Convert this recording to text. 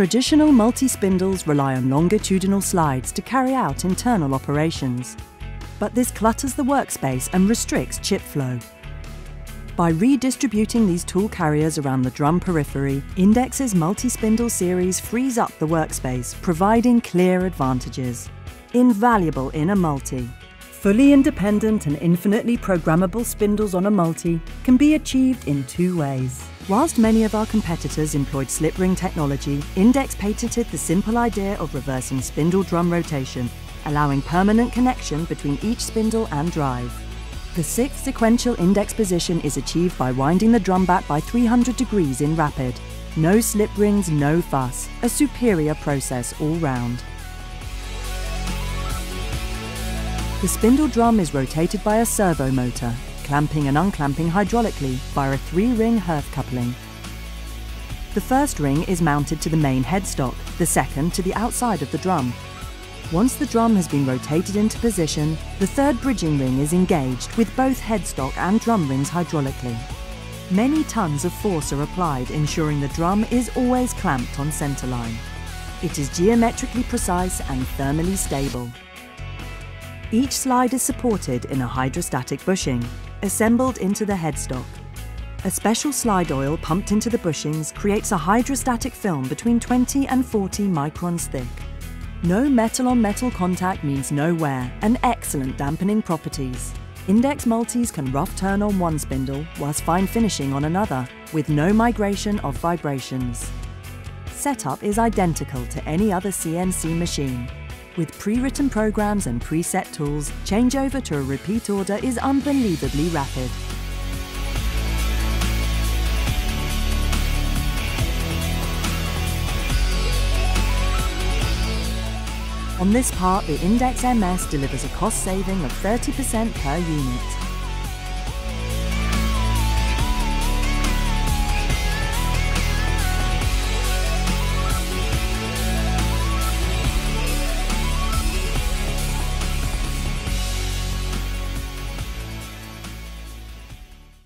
Traditional multi-spindles rely on longitudinal slides to carry out internal operations. But this clutters the workspace and restricts chip flow. By redistributing these tool carriers around the drum periphery, Index's multi-spindle series frees up the workspace, providing clear advantages. Invaluable in a multi. Fully independent and infinitely programmable spindles on a multi can be achieved in two ways. Whilst many of our competitors employed slip ring technology, Index patented the simple idea of reversing spindle drum rotation, allowing permanent connection between each spindle and drive. The sixth sequential index position is achieved by winding the drum back by 300 degrees in rapid. No slip rings, no fuss. A superior process all round. The spindle drum is rotated by a servo motor, clamping and unclamping hydraulically via a three-ring Hirth coupling. The first ring is mounted to the main headstock, the second to the outside of the drum, once the drum has been rotated into position, the third bridging ring is engaged with both headstock and drum rings hydraulically. Many tons of force are applied ensuring the drum is always clamped on centerline. It is geometrically precise and thermally stable. Each slide is supported in a hydrostatic bushing, assembled into the headstock. A special slide oil pumped into the bushings creates a hydrostatic film between 20 and 40 microns thick. No metal-on-metal contact means no wear and excellent dampening properties. Index multis can rough turn on one spindle whilst fine finishing on another, with no migration of vibrations. Setup is identical to any other CNC machine. With pre-written programs and preset tools, changeover to a repeat order is unbelievably rapid. On this part, the Index MS delivers a cost saving of 30% per unit.